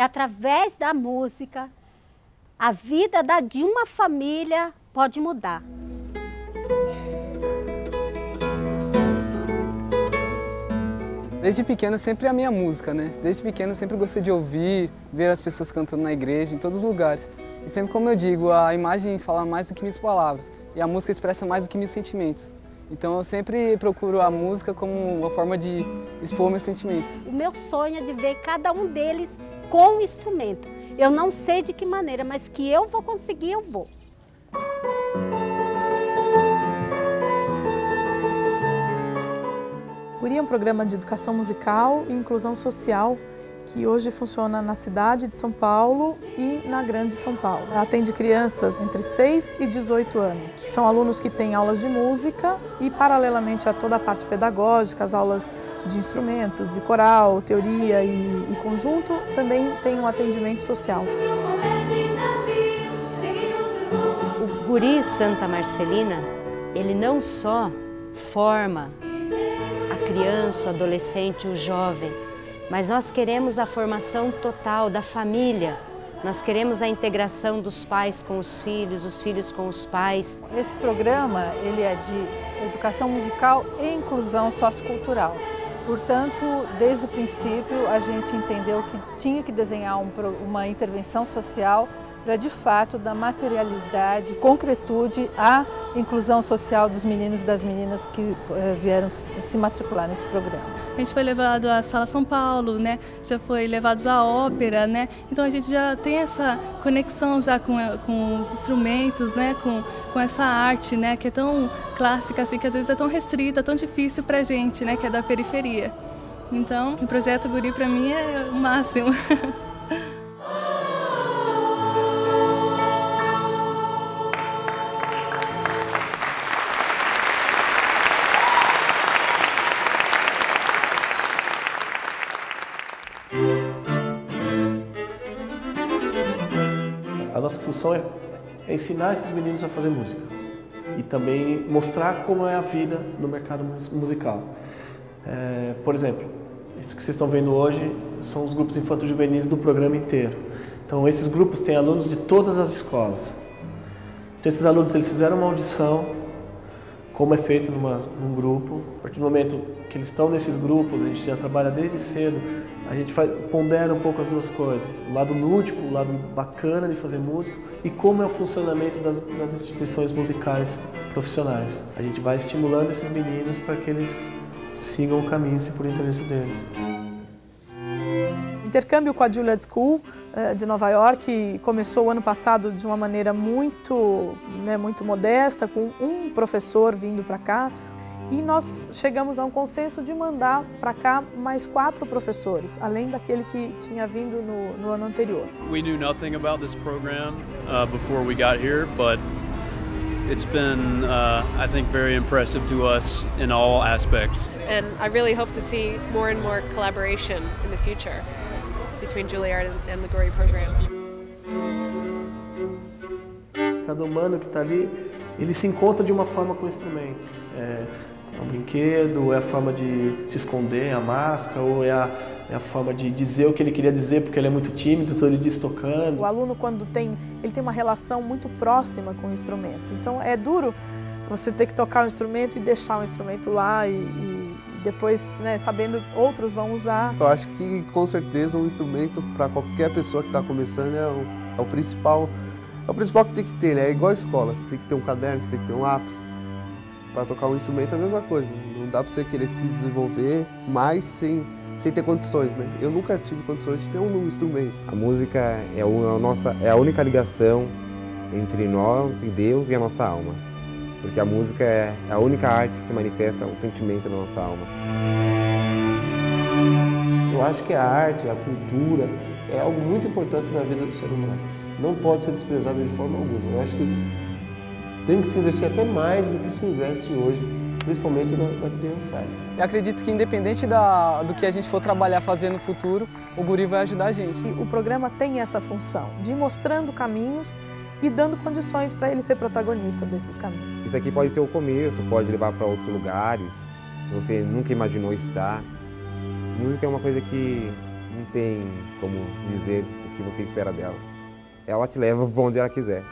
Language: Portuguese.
É através da música, a vida da, de uma família pode mudar. Desde pequeno sempre a minha música, né? Desde pequeno sempre gostei de ouvir, ver as pessoas cantando na igreja, em todos os lugares. E sempre como eu digo, a imagem fala mais do que mil palavras e a música expressa mais do que mil sentimentos. Então eu sempre procuro a música como uma forma de expor meus sentimentos. O meu sonho é de ver cada um deles com o instrumento. Eu não sei de que maneira, mas que eu vou conseguir, eu vou. Guri é um programa de educação musical e inclusão social que hoje funciona na cidade de São Paulo e na Grande São Paulo. Atende crianças entre 6 e 18 anos, que são alunos que têm aulas de música e, paralelamente a toda a parte pedagógica, as aulas de instrumento, de coral, teoria e, e conjunto, também tem um atendimento social. O Guri Santa Marcelina, ele não só forma a criança, o adolescente, o jovem, mas nós queremos a formação total da família. Nós queremos a integração dos pais com os filhos, os filhos com os pais. Esse programa ele é de educação musical e inclusão sociocultural. Portanto, desde o princípio, a gente entendeu que tinha que desenhar um, uma intervenção social para de fato dar materialidade, concretude à inclusão social dos meninos e das meninas que eh, vieram se matricular nesse programa. A gente foi levado à Sala São Paulo, né? Já foi levados à ópera, né? Então a gente já tem essa conexão já com, com os instrumentos, né? Com, com essa arte, né? Que é tão clássica assim, que às vezes é tão restrita, tão difícil para a gente, né? Que é da periferia. Então, o projeto Guri para mim é o máximo. A nossa função é, é ensinar esses meninos a fazer música e também mostrar como é a vida no mercado musical. É, por exemplo, isso que vocês estão vendo hoje são os grupos infanto-juvenis do programa inteiro. Então, esses grupos têm alunos de todas as escolas. Então, esses alunos eles fizeram uma audição, como é feito numa, num grupo. A partir do momento que eles estão nesses grupos, a gente já trabalha desde cedo a gente faz, pondera um pouco as duas coisas, o lado lúdico, o lado bacana de fazer música e como é o funcionamento das, das instituições musicais profissionais. A gente vai estimulando esses meninos para que eles sigam o caminho se por interesse deles. Intercâmbio com a Juilliard School eh, de Nova York começou o ano passado de uma maneira muito, né, muito modesta, com um professor vindo para cá, e nós chegamos a um consenso de mandar para cá mais quatro professores, além daquele que tinha vindo no, no ano anterior. We knew nothing about this program uh, before we got here, but it's been, uh, I think, very impressive to us in all aspects. And I really hope to see more and more collaboration in the future between Juilliard and the Gory program. Cada humano que está ali, ele se encontra de uma forma com o instrumento. É, é um brinquedo, é a forma de se esconder, a máscara, ou é a, é a forma de dizer o que ele queria dizer porque ele é muito tímido, então ele diz tocando. O aluno quando tem, ele tem uma relação muito próxima com o instrumento. Então é duro você ter que tocar o instrumento e deixar o instrumento lá e, e depois, né, sabendo outros vão usar. Eu acho que com certeza um instrumento para qualquer pessoa que está começando é o, é o principal. É o principal que tem que ter, né? É igual a escola, você tem que ter um caderno, você tem que ter um lápis, para tocar um instrumento é a mesma coisa. Não dá para você querer se desenvolver mais sem, sem ter condições, né? Eu nunca tive condições de ter um instrumento. A música é a, nossa, é a única ligação entre nós e Deus e a nossa alma. Porque a música é a única arte que manifesta o sentimento da nossa alma. Eu acho que a arte, a cultura, é algo muito importante na vida do ser humano. Não pode ser desprezada de forma alguma. Eu acho que tem que se investir até mais do que se investe hoje, principalmente na, na criançada. Eu acredito que independente da, do que a gente for trabalhar fazer no futuro, o Guri vai ajudar a gente. E o programa tem essa função de ir mostrando caminhos e dando condições para ele ser protagonista desses caminhos. Isso aqui pode ser o começo, pode levar para outros lugares que você nunca imaginou estar. Música é uma coisa que não tem como dizer o que você espera dela. Ela te leva para onde ela quiser.